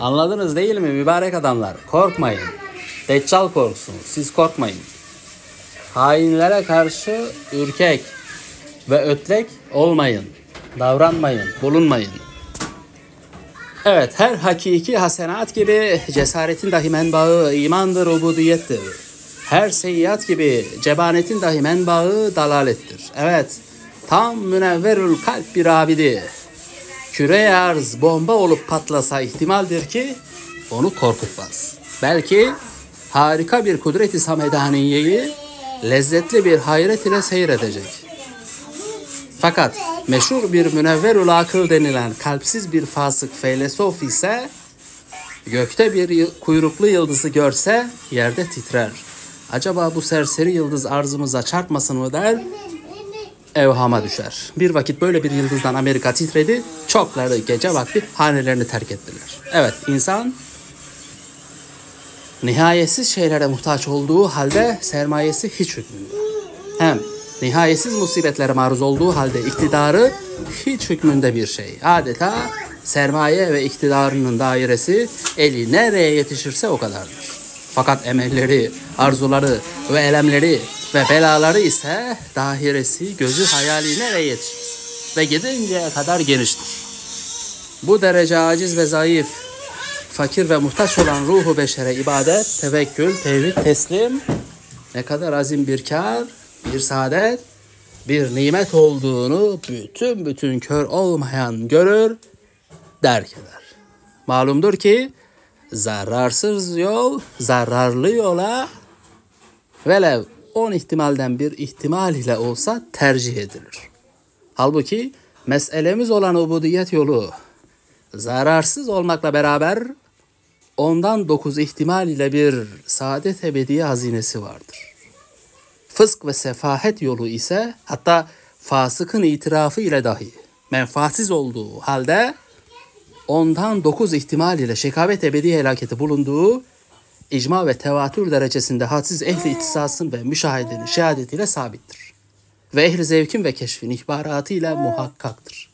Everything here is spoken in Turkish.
Anladınız değil mi mübarek adamlar? Korkmayın. Deccal korksun. Siz korkmayın. Hainlere karşı ürkek ve ötlek olmayın. Davranmayın, bulunmayın. Evet, her hakiki hasenat gibi cesaretin dahi menbaı imandır, ubudiyettir. Her seyyiat gibi cebanetin dahi menbaı dalalettir. Evet, tam münevverül kalp bir abidi. Küre arz bomba olup patlasa ihtimaldir ki onu korkutmaz. Belki harika bir kudret-i samedaniyeyi lezzetli bir hayret ile seyredecek. Fakat meşhur bir münevverül akıl denilen kalpsiz bir fasık feylesof ise gökte bir kuyruklu yıldızı görse yerde titrer. Acaba bu serseri yıldız arzımıza çarpmasın mı der, evhama düşer. Bir vakit böyle bir yıldızdan Amerika titredi, çokları gece vakti hanelerini terk ettiler. Evet, insan nihayetsiz şeylere muhtaç olduğu halde sermayesi hiç hükmünde. Hem nihayetsiz musibetlere maruz olduğu halde iktidarı hiç hükmünde bir şey. Adeta sermaye ve iktidarının dairesi eli nereye yetişirse o kadardır. Fakat emelleri, arzuları ve elemleri ve belaları ise dairesi gözü hayali nereye yetişir ve gidinceye kadar geniştir. Bu derece aciz ve zayıf, fakir ve muhtaç olan ruhu beşere ibadet, tevekkül, tevhid, teslim ne kadar azim bir kar, bir saadet, bir nimet olduğunu bütün bütün kör olmayan görür, derk eder. Malumdur ki zararsız yol zararlı yola velev on ihtimalden bir ihtimal ile olsa tercih edilir. Halbuki meselemiz olan ubudiyet yolu zararsız olmakla beraber ondan dokuz ihtimal ile bir saadet ebediye hazinesi vardır. Fısk ve sefahet yolu ise hatta fasıkın itirafı ile dahi menfaatsiz olduğu halde ondan dokuz ihtimal ile şekavet ebedi helaketi bulunduğu icma ve tevatür derecesinde hadsiz ehli ihtisasın ve müşahedenin şehadetiyle sabittir. Ve ehli zevkin ve keşfin ihbaratı ile muhakkaktır.